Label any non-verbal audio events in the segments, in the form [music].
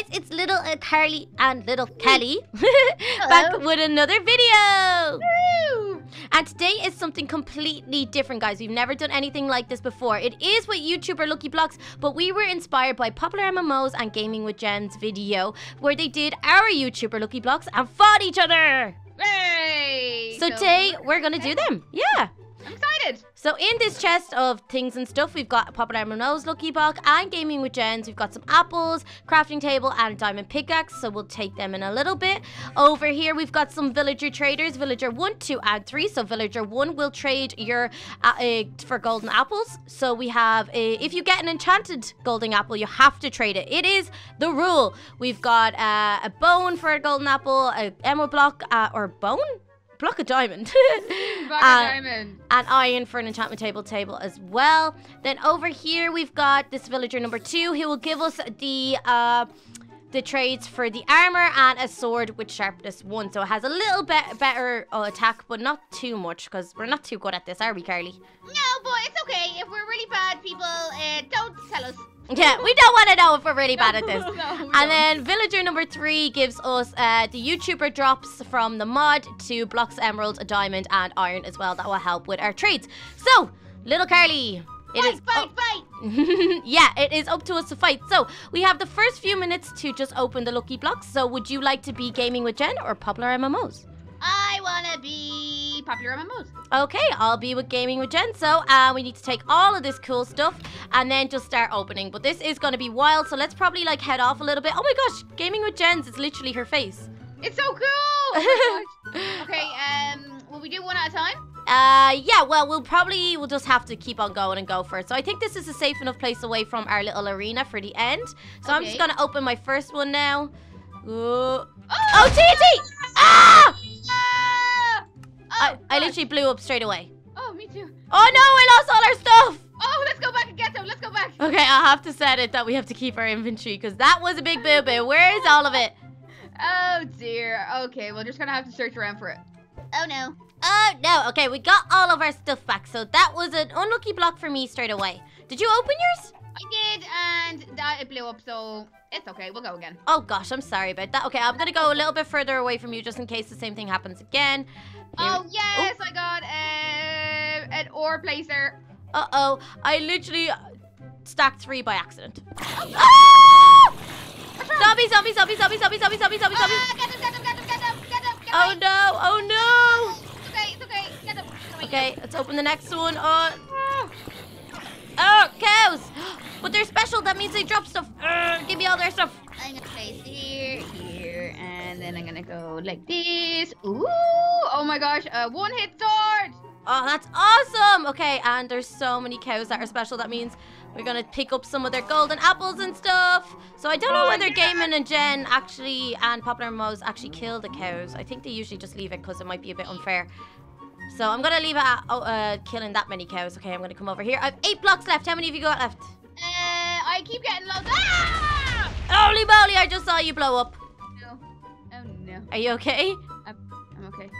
guys, it's little uh, Carly and little Kelly [laughs] back with another video. Woo! And today is something completely different, guys. We've never done anything like this before. It is with YouTuber Lucky Blocks, but we were inspired by Popular MMOs and Gaming with Jen's video, where they did our YouTuber Lucky Blocks and fought each other. Hey! So today we're gonna do them. Yeah. So in this chest of things and stuff, we've got Popular MMOs, Lucky Block, and Gaming with Jens. We've got some apples, crafting table, and diamond pickaxe. So we'll take them in a little bit. Over here, we've got some villager traders, villager one, two, and three. So villager one will trade your uh, uh, for golden apples. So we have a, if you get an enchanted golden apple, you have to trade it. It is the rule. We've got uh, a bone for a golden apple, a emerald block, uh, or bone block a diamond. [laughs] Block Uh, diamond. and iron for an enchantment table table as well. Then over here we've got this villager number two. He will give us the uh, the trades for the armor and a sword with sharpness one. So it has a little bit better uh, attack, but not too much because we're not too good at this, are we, Carly? No, but it's okay. If we're really bad people, uh, don't tell us. Yeah, we don't want to know if we're really bad at this. [laughs] No, don't. And then villager number three gives us uh, the YouTuber drops from the mod to blocks emerald, a diamond, and iron as well. That will help with our trades. So, little Carly, it fight, is fight, fight. [laughs] yeah, it is up to us to fight. So we have the first few minutes to just open the lucky blocks. So would you like to be gaming with Jen or popular MMOs? I wanna be popular MMOs. Okay, I'll be with gaming with Jen. So uh, we need to take all of this cool stuff and then just start opening. But this is going to be wild. So let's probably like head off a little bit. Oh my gosh, gaming with Jen's is literally her face. It's so cool. Oh my [laughs] gosh. okay, um, will we do one at a time? Uh, yeah, well, we'll probably, we'll just have to keep on going and go for it. So I think this is a safe enough place away from our little arena for the end. So I'm just going to open my first one now. Ooh. Oh, Oh, TNT! Ah! Ah! I, Oh, I gosh. literally blew up straight away. Oh, me too. Oh no, I lost all our stuff! Oh, let's go back and get them. Let's go back. Okay, I'll have to set it that we have to keep our inventory because that was a big boo boo. Where is all of it? [laughs] Oh dear. Okay, we're just gonna have to search around for it. Oh no. Oh no, okay, we got all of our stuff back. So that was an unlucky block for me straight away. Did you open yours? I did, and that it blew up, so it's okay. We'll go again. Oh gosh, I'm sorry about that. Okay, I'm gonna go a little bit further away from you just in case the same thing happens again. Oh yes, I got uh, an ore placer. Uh oh, I literally stacked three by accident. Ah! Zombie, zombie, zombie, zombie, zombie, zombie, zombie, zombie, zombie. Ah, get him, get Okay, let's open the next one. Oh, oh, cows. But they're special. That means they drop stuff. Urgh, give me all their stuff. I'm gonna place here, here, and then I'm gonna go like this. Ooh! Oh my gosh, a one-hit sword. Oh, that's awesome. Okay, and there's so many cows that are special. That means we're gonna pick up some of their golden apples and stuff. So I don't know Oh, whether yes. Gaming with Jen actually and Popular Mo's actually kill the cows. I think they usually just leave it because it might be a bit unfair. So I'm gonna leave it at oh, uh, killing that many cows. Okay, I'm gonna come over here. I have eight blocks left. How many have you got left? Uh, I keep getting loads. Ah! Holy moly! I just saw you blow up. No. Oh no. Are you okay? I'm okay.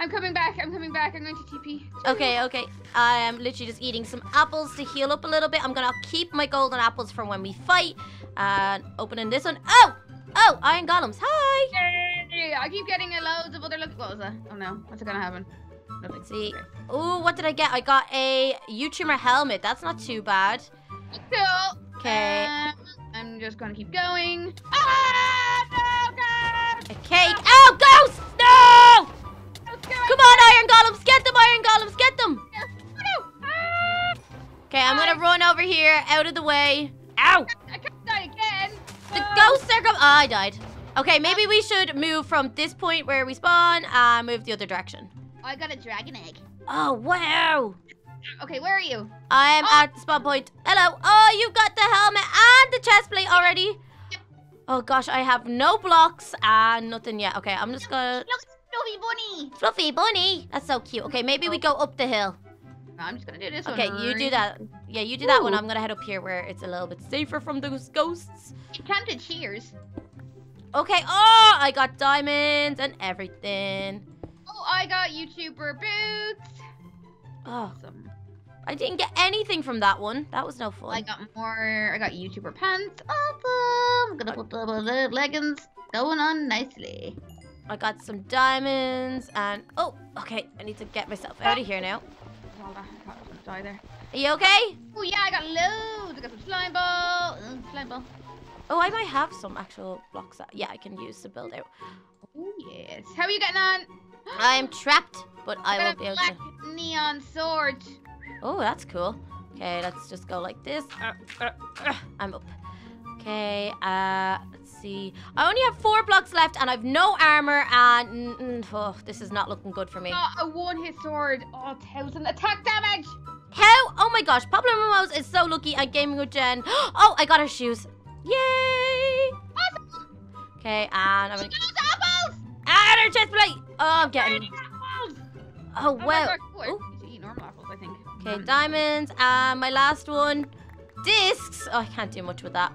I'm coming back. I'm coming back. I'm going to TP. Okay, okay. I am literally just eating some apples to heal up a little bit. I'm gonna keep my golden apples for when we fight. And opening this one. Oh! Oh, iron golems. Hi! Yay! I keep getting a loads of other look. What was that? Oh no. What's gonna happen? Nothing. Let's see. Okay. Ooh, what did I get? I got a YouTuber helmet. That's not too bad. Cool. Okay. Um, I'm just gonna keep going. Ah! No, God! A cake. Oh, ghosts! No! What's going Come on, iron golems. Get them, iron golems. Get them. Oh, no! Ah! Okay, I'm gonna run over here, out of the way. Ow! I can't die again. The Oh. ghosts are coming. Oh, I died. Okay, maybe we should move from this point where we spawn and move the other direction. Oh, I got a dragon egg. Oh, wow. Okay, where are you? I am Oh. at the spawn point. Hello. Oh, you've got the helmet and the chest plate already. Yep. Oh gosh, I have no blocks and nothing yet. Okay, I'm just gonna Look, Fluffy Bunny. fluffy bunny. That's so cute. Okay, maybe we go up the hill. I'm just gonna do this one. Okay, you do that. Yeah, you do that one. I'm gonna head up here where it's a little bit safer from those ghosts. Enchanted shears. Okay. Oh, I got diamonds and everything. I got YouTuber boots. Oh, Awesome. I didn't get anything from that one. That was no fun. I got more. I got YouTuber pants. Awesome. I'm gonna put the, the leggings going on nicely. I got some diamonds and oh, okay. I need to get myself out of here now. Hold on, I thought I die there. Are you okay? Oh yeah, I got loads. I got some slime ball. Uh, slime ball. Oh, I might have some actual blocks that yeah I can use to build out. Oh yes. How are you getting on? I'm trapped, but I won't be able black to. neon sword. Oh, that's cool. Okay, let's just go like this. Uh, uh, uh, I'm up. Okay, uh, let's see. I only have four blocks left, and I've no armor, and mm, mm, oh, this is not looking good for me. Got a one-hit sword. Oh, thousand attack damage. How? Oh my gosh, popular MMOs is so lucky at gaming with Jen. [gasps] Oh, I got her shoes. Yay! Awesome. Okay, and I'm gonna. Got those apples. And her chest plate. Oh, I'm getting. Oh Oh well. oh, Ooh. You should eat normal apples, I think. Okay, Mm. diamonds. And my last one, discs. Oh, I can't do much with that.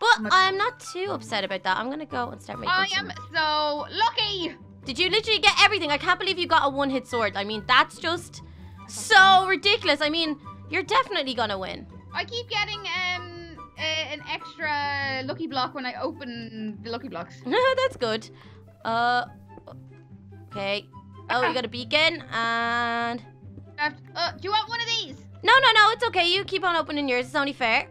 But I'm not too upset about that. I'm gonna go and start making I am so lucky. Did you literally get everything? I can't believe you got a one-hit sword. I mean, that's just so ridiculous. I mean, you're definitely gonna win. I keep getting um an extra lucky block when I open the lucky blocks. [laughs] that's good. Uh, okay. Oh, you got a beacon and. I have to- uh, do you want one of these? No, no, no. It's okay. You keep on opening yours. It's only fair.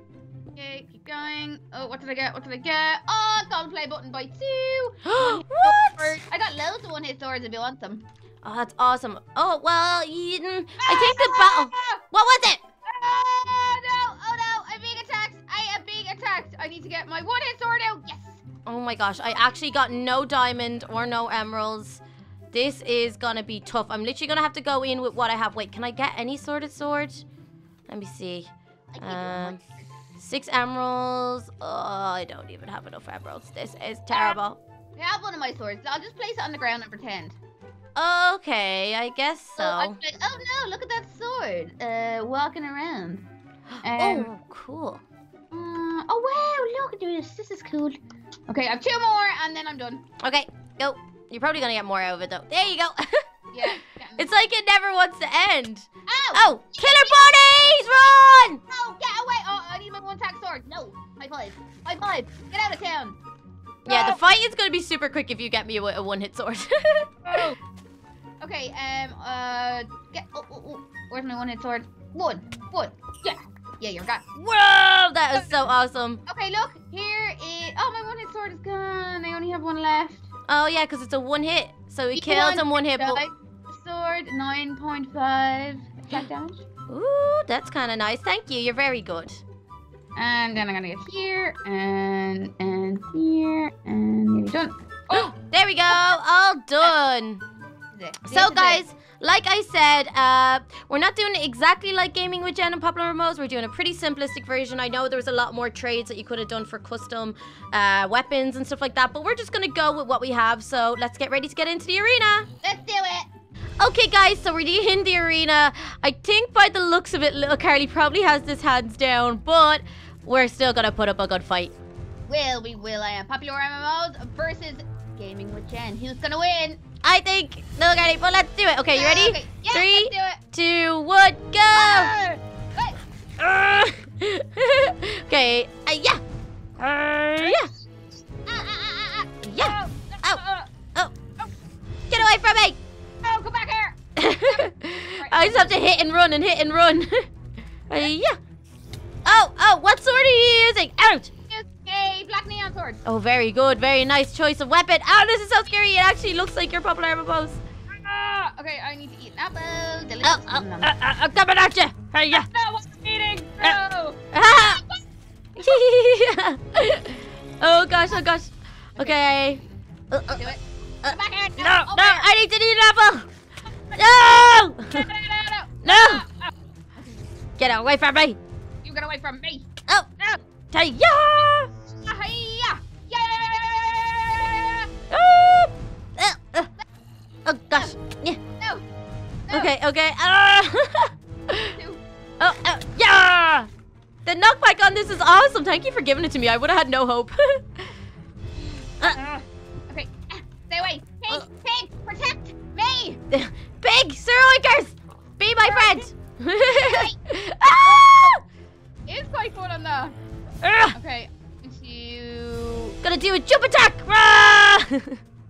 Okay, keep going. Oh, what did I get? What did I get? Oh, golden play button by two. [gasps] what? I got loads of one hit swords if you want them. Oh, that's awesome. Oh, well, you, mm, I think the battle. Ah! What was it? Oh no! Oh no! I'm being attacked! I am being attacked! I need to get my one hit sword! Oh my gosh, I actually got no diamond or no emeralds. This is gonna be tough. I'm literally gonna have to go in with what I have. Wait, can I get any sort of sword? Let me see. I gave you Um. Six emeralds. Oh, I don't even have enough emeralds. This is terrible. I have one of my swords. I'll just place it on the ground and pretend. Okay, I guess so. I'm like, oh no, look at that sword. Uh, walking around. [gasps] Um, oh, cool. Uh, oh wow, look at this. This is cool. Okay, I have two more and then I'm done. Okay, go. You're probably gonna get more out of it though. There you go. [laughs] Yeah. it's like it never wants to end. Ow! Oh, killer bunnies, run! No, get away! Oh, I need my one attack sword. No, high five. High five. Get out of town. Yeah, the fight is gonna be super quick if you get me a, a one-hit sword. [laughs] Oh. Okay, um, uh, get, oh, oh, oh, where's my one hit sword? One, one, yeah, yeah, you're got. Whoa, that is so awesome. Okay, look, here is, oh, my one hit sword is gone. I only have one left. Oh yeah, because it's a one hit, so he kills want him one hit. Sword, 9.5 attack damage. ooh, that's kind of nice. Thank you. You're very good. And then I'm gonna get here, and, and here, and done. Oh, [gasps] There we go. All done. Is So guys, like I said, uh, we're not doing it exactly like gaming with Jen and popular MMOs. We're doing a pretty simplistic version. I know there was a lot more trades that you could have done for custom uh, weapons and stuff like that, but we're just gonna go with what we have. So let's get ready to get into the arena. Let's do it. Okay, guys, so we're in the arena. I think by the looks of it, little Carly probably has this hands down, but we're still gonna put up a good fight. Will we will I am popular MMOs versus gaming with Jen. Who's gonna win? I think, little Carly, but let's do it. Okay, you ready? Okay, yeah, Three, let's do it. two, one, go! Hey, [laughs] okay, uh, yeah. Uh, yeah, ah, ah, ah, ah, yeah. ah. Ow. Oh, Get away from me! oh, come back here. [laughs] I just have to hit and run and hit and run. [laughs] uh, yeah. Oh, oh, what sword are you using? Out! Sword. Oh, very good. Very nice choice of weapon. Oh, this is so scary. It actually looks like your popular armor pose. Ah, okay, I need to eat an apple. Delicious. Oh, oh, Nom. uh, uh, uh, coming at you. Hey, yeah. no, what I'm eating. Uh, No. Ah. oh gosh, oh gosh. Okay. Uh, uh, do it. uh, back here. no, over no. I need to eat an apple. No, No! no, no, no, no. No! [laughs] Ah, ah. Get away from me. You get away from me. Oh, No. hey, yeah. Thank you for giving it to me. I would have had no hope. Ah, [laughs] okay. Ah, stay away. Pig, Uh. pig, protect me. [laughs] Big Sir Oinkers, be my friend. [laughs] ah! It's quite fun on that. Ugh. Okay. Into gonna do a jump attack. I'm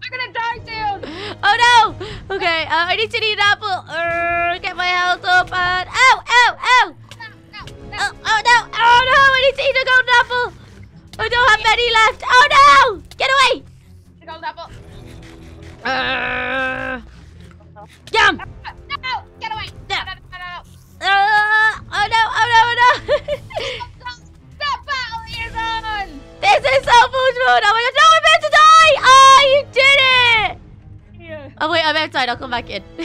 gonna die soon. oh no! Okay, uh, I need to eat an apple. Uh, get my health up and ow, ow, ow! No, no, no. Oh, oh no! Oh no! I need to eat a golden apple. I don't have many left. Oh no! Get away! The gold apple. Uh, yum! No, get away. No. No, no, no, no. Uh, oh no! Oh no! Oh no! Stop, stop battle is on. this is so much fun! Oh my god! No! I'm about to die! Oh, you did it! Yeah. Oh wait, I'm outside. I'll come back in. [laughs]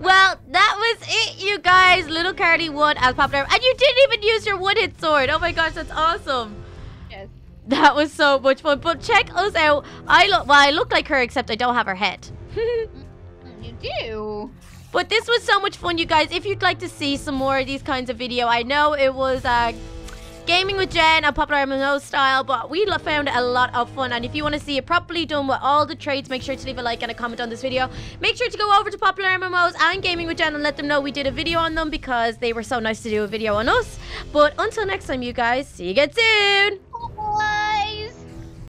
well, that was it, you guys. Little Carly won as popular, and you didn't even use your one-hit sword. Oh my gosh, that's awesome. [laughs] That was so much fun. But check us out. I look well. I look like her, except I don't have her head. [laughs] You do. but this was so much fun, you guys. If you'd like to see some more of these kinds of video, I know it was uh, gaming with Jen, a popular MMO style, but we found it a lot of fun. And if you want to see it properly done with all the trades, make sure to leave a like and a comment on this video. Make sure to go over to popular MMOs and gaming with Jen and let them know we did a video on them because they were so nice to do a video on us. But until next time, you guys, see you again soon.